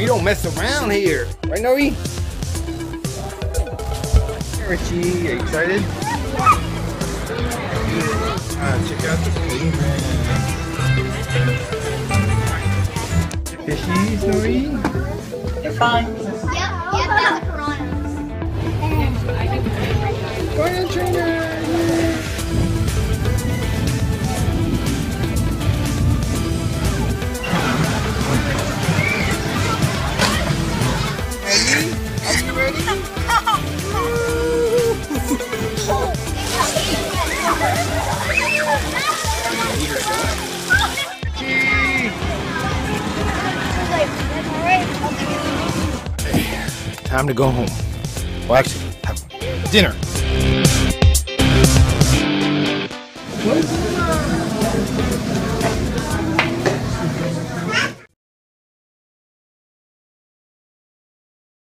We don't mess around here. Right, Noe? Richie, are you excited? Uh, check out the pavement. Fishies, Noe? You're fine. Yep, yep, that's a piranha. Fire trainer! Time to go home. Well, actually, have dinner. What?